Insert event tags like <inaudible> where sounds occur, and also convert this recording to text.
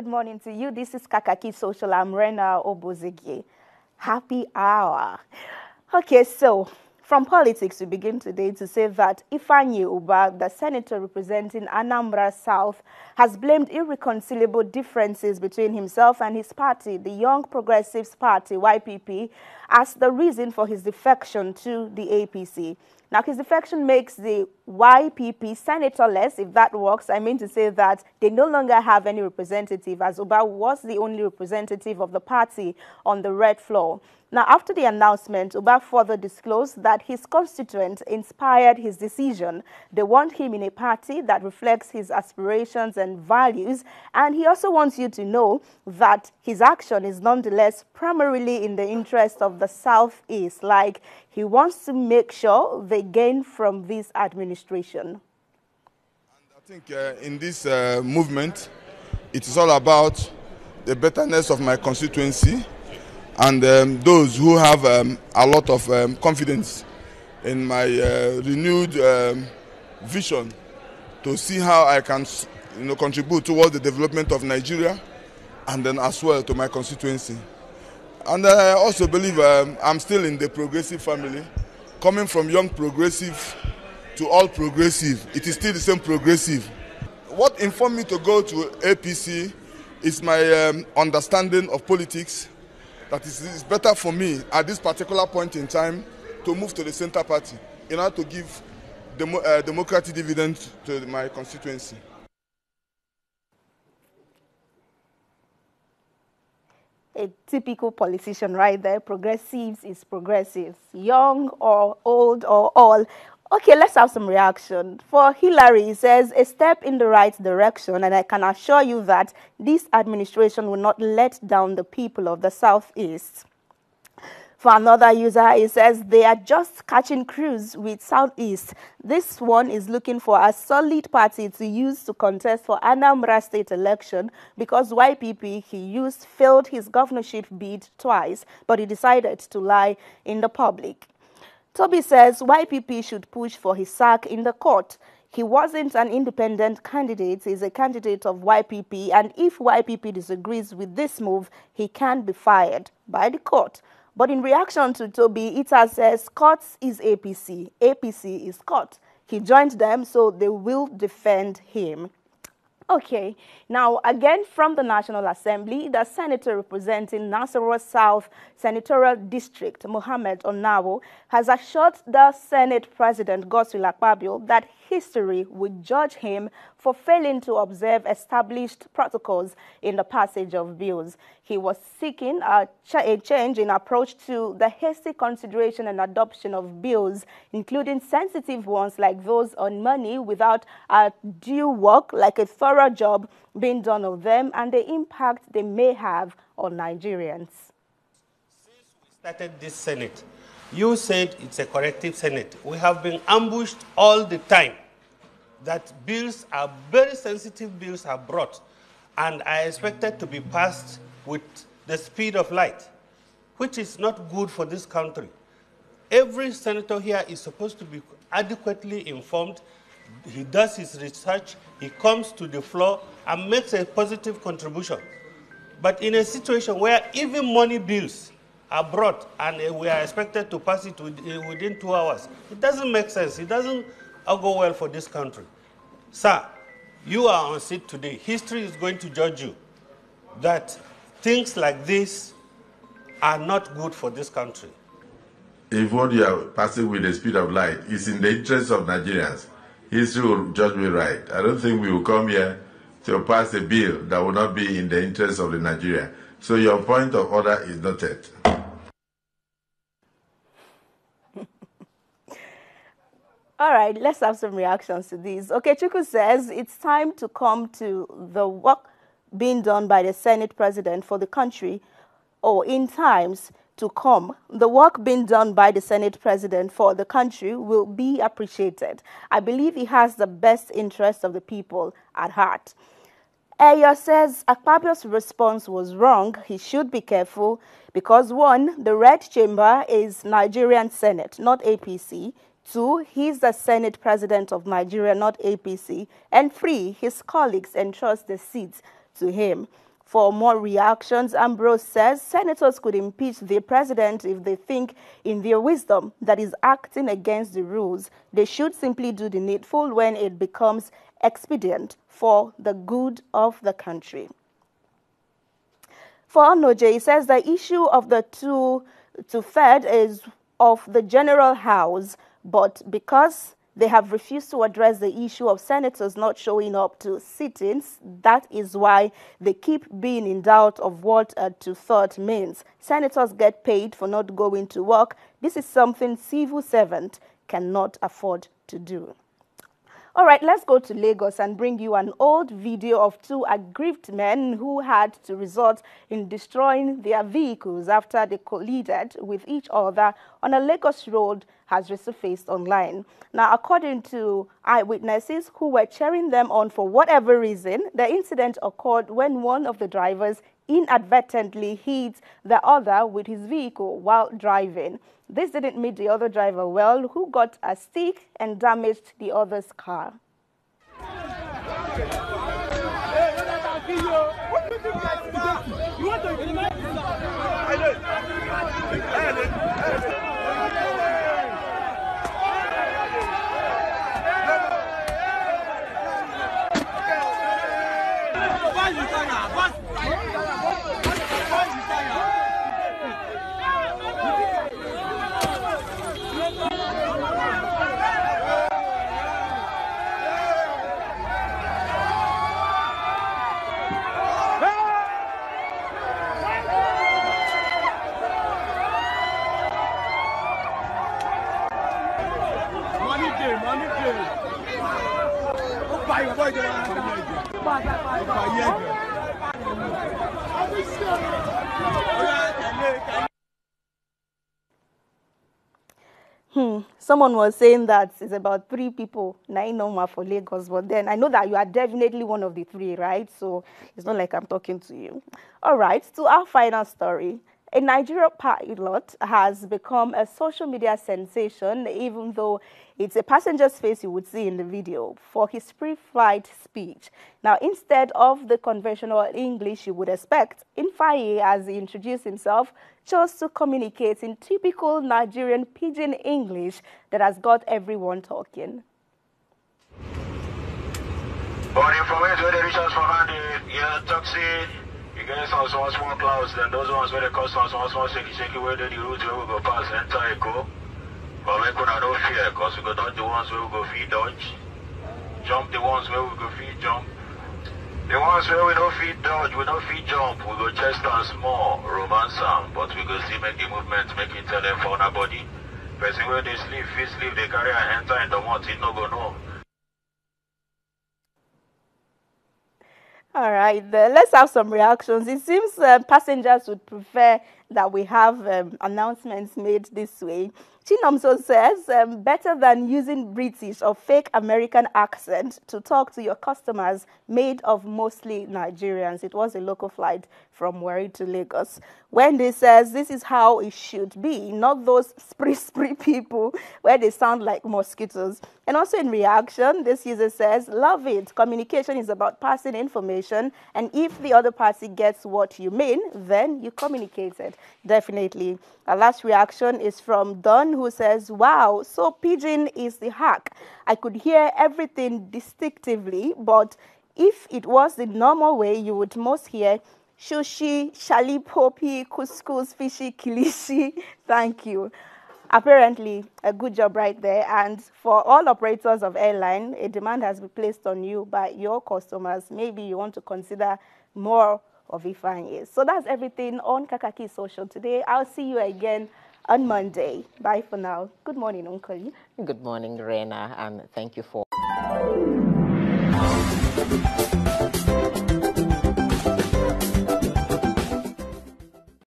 good morning to you. This is Kakaaki Social. I'm Rena Obozeghie. Happy hour. Okay, so from politics, we begin today to say that Ifeanyi Ubah, the senator representing Anambra South, has blamed irreconcilable differences between himself and his party, the Young Progressives Party, YPP, as the reason for his defection to the APC. Now, his defection makes the YPP senatorless, if that works. I mean to say that they no longer have any representative, as Ubah was the only representative of the party on the red floor. Now, after the announcement, Ubah further disclosed that his constituents inspired his decision. They want him in a party that reflects his aspirations and values, and he also wants you to know that his action is nonetheless primarily in the interest of the Southeast, like he wants to make sure they gain from this administration. I think uh, in this uh, movement, it is all about the betterness of my constituency and um, those who have um, a lot of um, confidence in my uh, renewed um, vision to see how I can you know, contribute towards the development of Nigeria and then as well to my constituency. And I also believe um, I'm still in the progressive family, coming from young progressive to all progressive. It is still the same progressive. What informed me to go to APC is my um, understanding of politics that it's better for me at this particular point in time to move to the center party in order to give demo, uh, democratic to my constituency. A typical politician right there. Progressives is progressives, young or old or all. Okay, let's have some reaction. For Hillary, he says, a step in the right direction, and I can assure you that this administration will not let down the people of the Southeast. For another user, he says they are just catching crews with Southeast. This one is looking for a solid party to use to contest for Anambra state election because YPP he used failed his governorship bid twice, but he decided to lie in the public. Toby says YPP should push for his sack in the court. He wasn't an independent candidate, he's a candidate of YPP, and if YPP disagrees with this move, he can be fired by the court. But in reaction to Toby, Ita says Scott is APC, APC is Scott. He joined them, so they will defend him. Okay, now again from the National Assembly, the senator representing Nasarawa South Senatorial District, Mohammed Onawo, has assured the Senate President Godswill Akpabio that history would judge him for failing to observe established protocols in the passage of bills. He was seeking a, ch a, change in approach to the hasty consideration and adoption of bills, including sensitive ones like those on money without a due work, like a thorough job being done of them, and the impact they may have on Nigerians. Since we started this Senate, you said it's a corrective Senate. We have been ambushed all the time that bills are very sensitive bills are brought and are expected to be passed with the speed of light, which is not good for this country. Every senator here is supposed to be adequately informed. He does his research, he comes to the floor and makes a positive contribution. But in a situation where even money bills are brought and we are expected to pass it eh, within two hours, it doesn't make sense. It doesn't go well for this country. Sir, you are on seat today. History is going to judge you that things like this are not good for this country. If what you are passing with the speed of light is in the interest of Nigerians, history will judge me right. I don't think we will come here to pass a bill that will not be in the interest of the Nigeria. So your point of order is noted. All right, let's have some reactions to these. Okay, Chuku says it's time to come to the work being done by the Senate President for the country, or in times to come, the work being done by the Senate President for the country will be appreciated. I believe he has the best interest of the people at heart. Ayo says Akpabio's response was wrong. He should be careful because one, the Red Chamber is Nigerian Senate, not APC. Two, he's the Senate President of Nigeria, not APC. And three, his colleagues entrust the seats to him. For more reactions, Ambrose says senators could impeach the president if they think, in their wisdom, that is acting against the rules. They should simply do the needful when it becomes expedient for the good of the country. For Onoje, he says the issue of the two to Fed is of the general house, but because they have refused to address the issue of senators not showing up to sit-ins. That is why they keep being in doubt of what uh, a two-third means. Senators get paid for not going to work. This is something civil servant cannot afford to do. All right, let's go to Lagos and bring you an old video of two aggrieved men who had to resort in destroying their vehicles after they collided with each other on a Lagos road has resurfaced online. Now, according to eyewitnesses who were cheering them on for whatever reason, the incident occurred when one of the drivers inadvertently hit the other with his vehicle while driving. This didn't meet the other driver well, who got a stick and damaged the other's car. Hmm. Someone was saying that it's about three people, nine normal for Lagos, but then I know that you are definitely one of the three, right? So it's not like I'm talking to you. All right, to our final story. A Nigerian pilot has become a social media sensation, even though it's a passenger's face you would see in the video, for his pre-flight speech. Now, instead of the conventional English you would expect, Infaye, as he introduced himself, chose to communicate in typical Nigerian pidgin English that has got everyone talking. But information where they reach us from the yeah, taxi you get some small, small clouds, then those ones where they cause some small, small shaky, shaky, where the route where we go pass enter Echo. But make una no fear, cause we go dodge the ones where we go feed dodge. Jump the ones where we go feed jump. The ones where we no feed dodge, we no feed jump, we go chest and small, romance them, but we go see make the movement, make it tell them for. Person where they sleep, fit sleep, they carry and enter in the month, it no go no. All right, let's have some reactions. It seems uh, passengers would prefer that we have um, announcements made this way. Chinomso says, um, better than using British or fake American accent to talk to your customers made of mostly Nigerians. It was a local flight from Warri to Lagos. Wendy says, this is how it should be, not those spree spree people where they sound like mosquitoes. And also in reaction, this user says, love it. Communication is about passing information. And if the other party gets what you mean, then you communicate it. Definitely. Our last reaction is from Don who says, Wow, so pidgin is the hack. I could hear everything distinctively, but if it was the normal way, you would most hear shushi, shali popi, couscous, fishy, kilishi. <laughs> Thank you. Apparently, a good job right there. And for all operators of airline, a demand has been placed on you by your customers. Maybe you want to consider more of Ifeanyi. So that's everything on Kakaaki Social today. I'll see you again on Monday. Bye for now. Good morning, Uncle. Good morning, Rena, and thank you for.